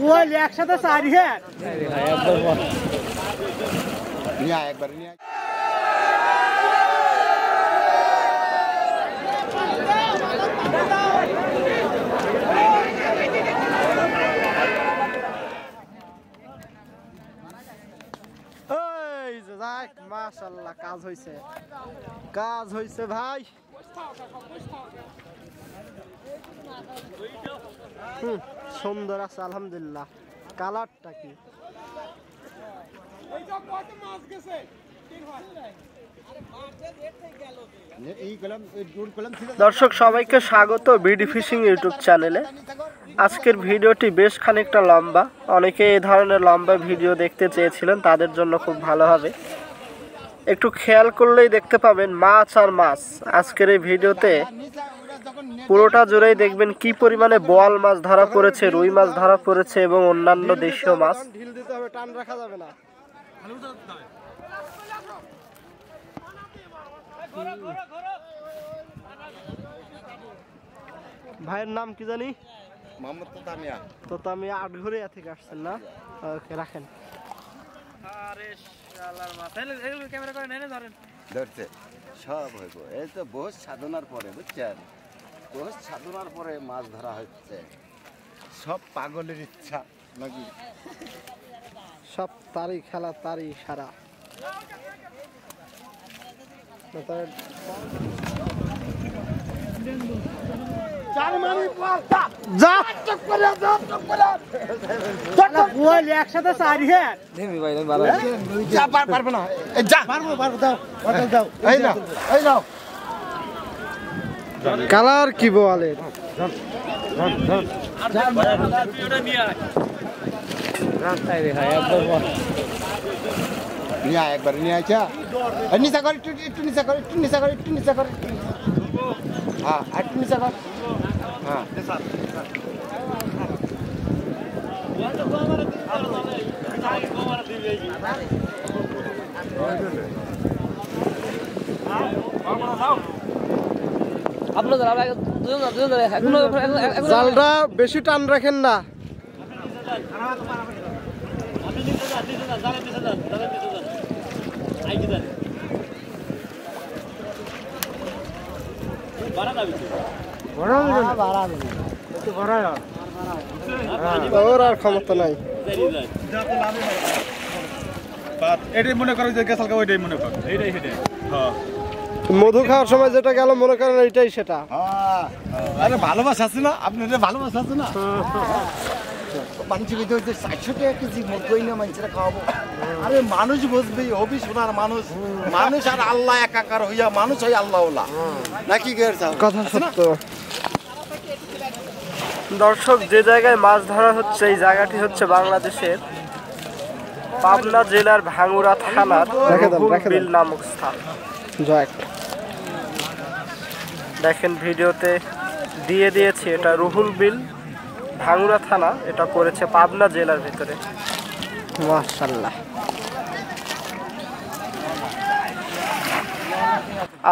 বল একসাথে চারি হ্যাঁ নিয়ে আয় একবার নিয়ে আয়। এই যে যাক মাশাআল্লাহ কাজ হইছে কাজ হইছে ভাই হুম, সুন্দর আছে আলহামদুলিল্লাহ। কালারটা কি? নে- এই কলম এই দূর কলম ছিল দর্শক সবাইকে স্বাগত বিডি ফিশিং ইউটিউব চ্যানেলে। আজকের ভিডিওটি বেশ খানিকটা লম্বা। অনেকে এই ধরনের লম্বা ভিডিও দেখতে চেয়েছিলেন তাদের জন্য খুব ভালো হবে। একটু খেয়াল করলেই দেখতে পাবেন মাছ আর মাছ। আজকের এই ভিডিওতে পুরোটা জুড়েই দেখবেন কি পরিমাণে বোয়াল মাছ ধরা পড়েছে রুই মাছ ধরা পড়েছে এবং অন্যান্য দেশীয় মাছ। ঢিল দিতে হবে টান রাখা যাবে না। ভাইয়ের নাম কি জানি? মোহাম্মদ তো আমি আটঘরিয়া থেকে আসছেন না? ওকে রাখেন। ধরছে। সব হইব। এই তো বহু সাধনার পরে বুঝছেন? সাধনার পরে মাছ ধরা হচ্ছে। সব পাগলের ইচ্ছা নাকি? সব তারই খেলা তারই সারা। একসাথে চারি হ্যাঁ? যা না। এই যা। পারব পারব দাও দাও। এই নাও এই নাও। কালার কি বলের নিয়ে আয় একবার, নিয়ে আইছা এই নিচা কর, একটু একটু নিচা কর একটু নিচা কর, একটু নিচা কর, একটু নিচা কর। হ্যাঁ আর একটু নিচা কর। হ্যাঁ। জালটা বেশি টান রাখেন না। ওর আর ক্ষমতা নাই। এটাই মনে করো যে গেছালকা ওইটাই মনে করো। এইটাই সেটাই হ্যাঁ। মধু খাওয়ার সময় যেটা গেল মনে করেন এটাই সেটা। আরে ভালোবাসা আছে না? আপনাদের ভালোবাসা আছে না? মানুষ কিন্তু হচ্ছে চারশো টাকা কেজি কই না মানুষরা খাওয়াবো। আরে মানুষ বুঝবে হবি সোনার মানুষ। মানুষ আর আল্লাহ একাকার হইয়া মানুষ হয় আল্লাহ নাকি কথা সত্য। দর্শক যে জায়গায় মাছ ধরা হচ্ছে এই জায়গাটি হচ্ছে বাংলাদেশের পাবনা জেলার ভাঙ্গুড়া থানার বিল নামক স্থান। দেখেন ভিডিওতে দিয়ে দিয়েছি এটা রুহুল বিল ভাঙ্গুড়া থানা এটা করেছে পাবনা জেলার ভিতরে। মাশাল্লাহ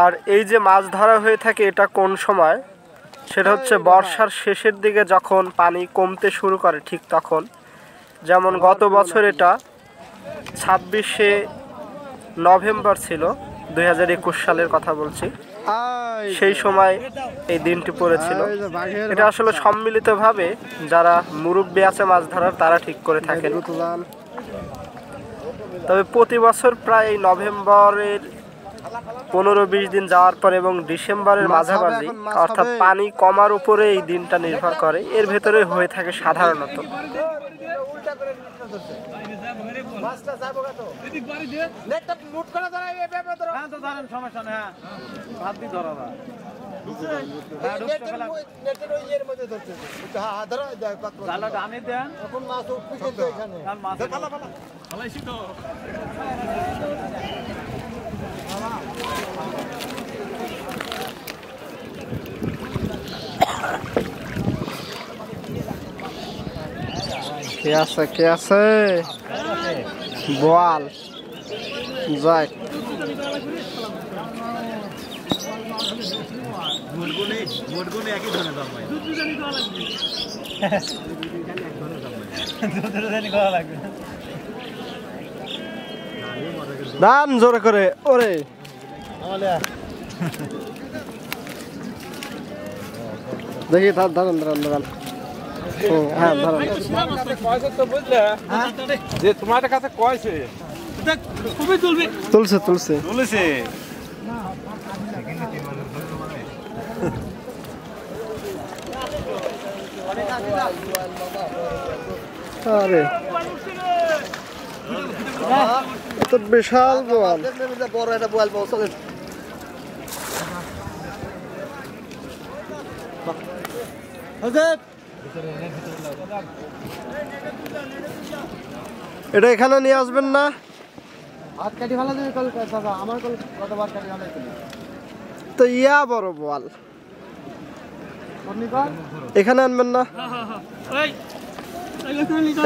আর এই যে মাছ ধরা হয়ে থাকে এটা কোন সময়? সেটা হচ্ছে বর্ষার শেষের দিকে যখন পানি কমতে শুরু করে ঠিক তখন। যেমন গত বছর এটা ছাব্বিশে নভেম্বর ছিল দুই হাজার একুশ সালের কথা বলছি। সেই সময় এই দিনটি পড়েছিল। এটা আসলে সম্মিলিতভাবে যারা মুরব্বী আছে মাছ ধরার তারা ঠিক করে থাকেন। তবে প্রতি বছর প্রায় নভেম্বরের পনেরো বিশ দিন যাওয়ার পর এবং ডিসেম্বরের মাঝামাঝি অর্থাৎ পানি কমার উপরে এই দিনটা নির্ভর করে। এর ভেতরে হয়ে থাকে সাধারণত। হ্যাঁ তো ধরেন সমস্যা নেই হ্যাঁ। ভাত দিয়ে ধরা না হ্যাঁ ঢুকতে পেলাম জালটা টানি দেন। আর মাছ ফালাইছি তো। কে আছে কে আছে? বোয়াল যাক একই ধরনের দাম জোরে করে ওরে। দেখি ধর ধরেন ধরেন ধরেন। হুম, হ্যাঁ ধরেন কয়ছে তো বুঝলে যে তোমার কাছে কয়ছে তুলছে তুলছে বলেছে আরে এ তো বিশাল বল বড় একটা বল পাও চলেন এটা এখানে নিয়ে আসবেন না? হাত কাটি ভালো তুমি কল দাদা আমার কল কতবার কাটি ভালো তো ইয়া বড় বল। এখানে আনবেন না?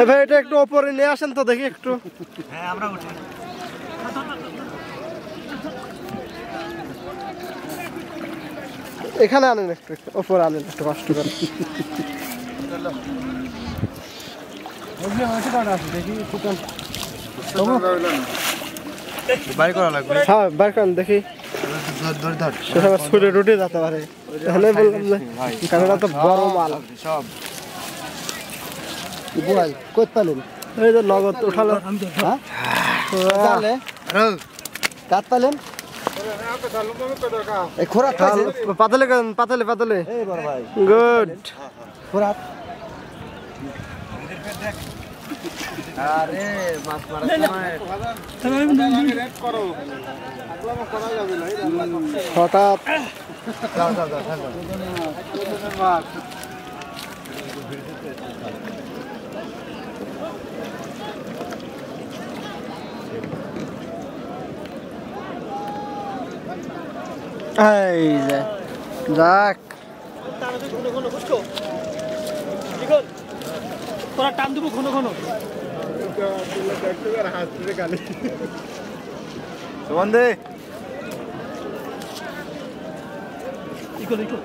ভাই এটা একটু ওপরে নিয়ে আসেন তো দেখি একটু। এখানে আনেন একটু একটু, ওপরে আনেন একটু কষ্ট করে। বাই করা লাগবে। হ্যাঁ বার করেন দেখি। ধর ধর সেখানে ছুটে রুটে যেতে পারে। এখানে বললাম যে কারণ তো বড় মাল। সব বল কত পালেন? এই যে নগদ উঠালো। হ্যাঁ? কাত পালেন? খোরাক পাতলে পাতলে পাতলে। এই বড় ভাই। গুড। খোরাক। আরে মাছ মারার সময়। হঠাৎ। যাও যাও যাও যাও এই যে যাক। তোরা টান দেবো ঘন ঘন সুমন্দে ইকো ইকো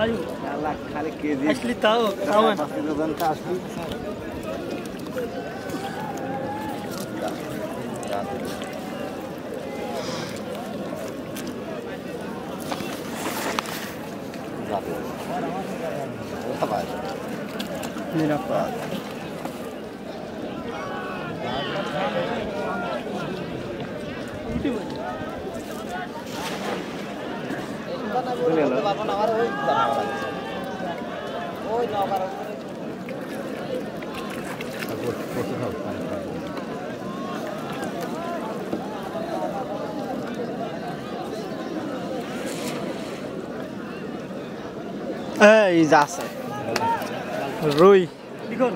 আয়ু খালি কেজি আসলি তাও তাও এই যে আছে রুই লিখন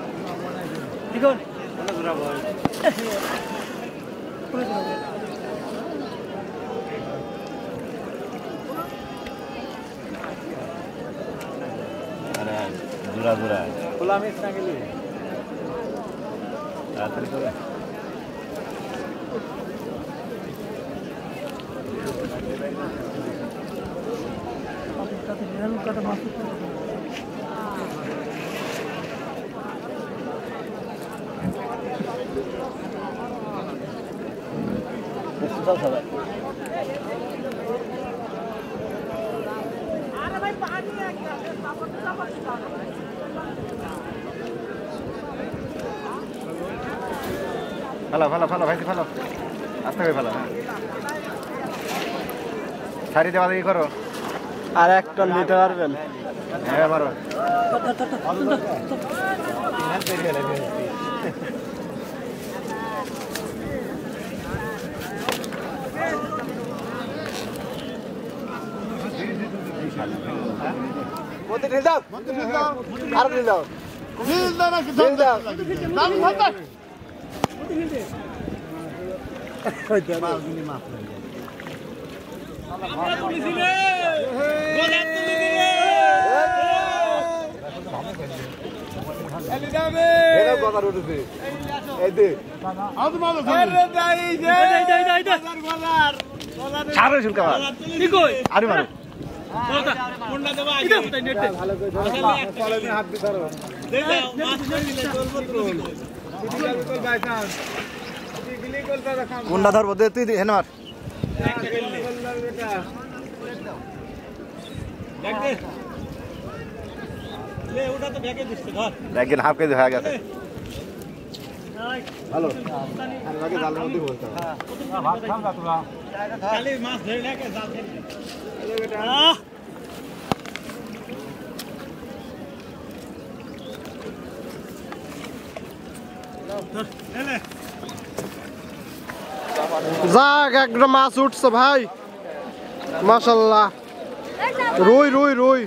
লিখন জোড়া জোড়া খোলা মিস না গেলি রাত্রি করে কত মাছ ভালো ভালো ভালো ভাইজি ভালো। আস্তে করে ভালো হ্যাঁ। ছাড়ি দেওয়া দেখি করো। আর এক টন দিতে পারবেন। হ্যাঁ মারো মধ্যে ঢেল দাও আর ঢেল দাও ঢেল দাও ঢেল বাবার উঠেছে এই দে এই দে, এই দে, এই দে। সারে শুল্কা মার কি আরে মারো কোনটা ধরবো দে তুই হেন মার একদিন হাফ কেজি হয়ে গেছে ভালো আগে জালের মধ্যে বলতে যাক একটা মাছ উঠছে ভাই। মাশাল্লাহ। রুই রুই রুই।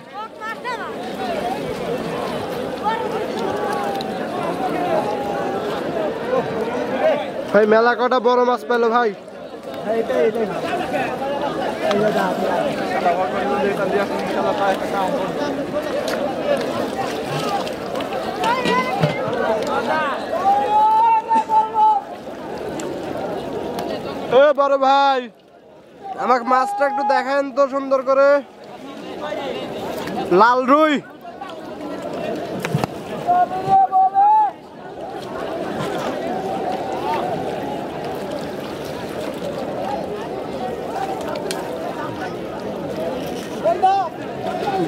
ভাই, মেলা কটা বড় মাছ পেল ভাই? বড় ভাই আমাকে মাছটা একটু দেখেন তো সুন্দর করে। লাল রুই।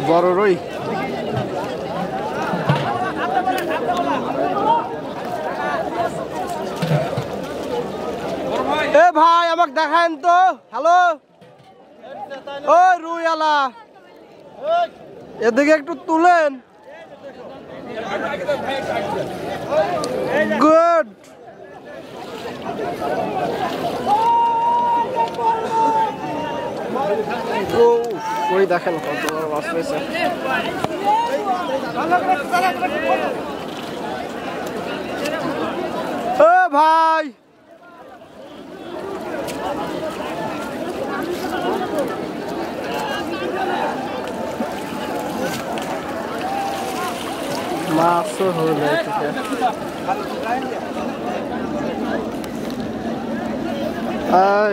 বড় রুই। এ ভাই, আমাকে দেখান তো। হ্যালো? ও রুই আলা এদিকে একটু তুলেন। গুড। ওই দেখেন কত মাছ রয়েছে ভাই! মাছও হলো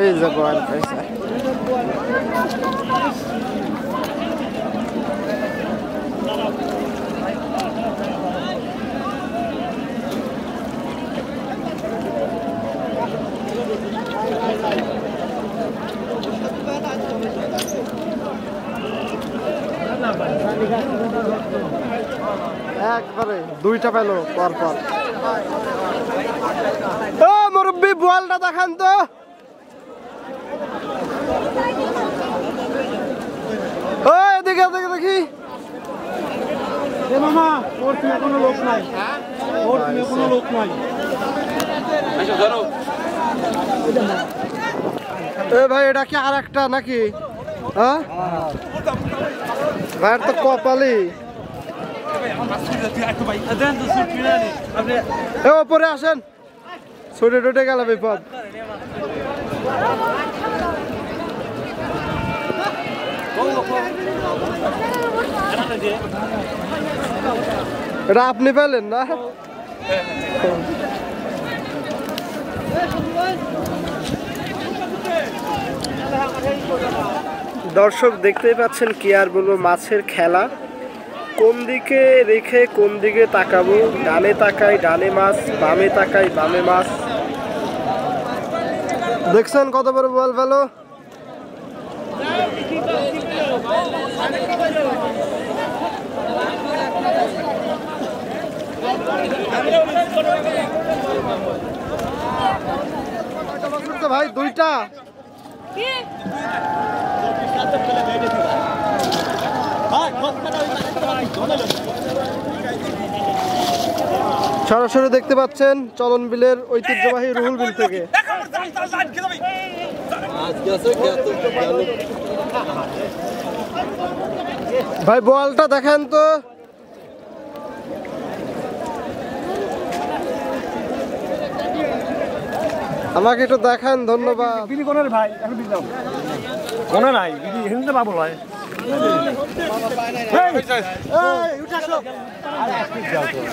এই যে গোয়াল পাইছে একবারে দুইটা পেল পর ও মুরব্বী বোয়ালটা দেখান তো। এদিকে দেখি এ মামা ওর তুমি কোনো লোক নাই। ওর তুমি কোনো লোক নাই। এ ভাই এটা কি আর একটা নাকি? হ্যাঁ? ভাইয়ের তো কপালি এ ওপরে আসেন। ছুটে টুটে গেল বিপদ। এটা আপনি পেলেন না? দর্শক, দেখতেই পাচ্ছেন কি আর বলব, মাছের খেলা। কোন দিকে রেখে কোন দিকে তাকাবো? ডানে তাকাই, ডানে মাছ, বামে তাকাই, বামে মাছ। দেখছেন কত বড় বল ফেলো ভাই দুইটা সরাসরি দেখতে পাচ্ছেন চলন বিলের ঐতিহ্যবাহী রুহুল বিল থেকে ভাই বলটা দেখেন তো। আমাকে একটু দেখান ধন্যবাদ। বিলি কোন ভাই? এখন বিলি দাও। কোন নাই? বিলি হিন্দে পাবো লয় যাক আছে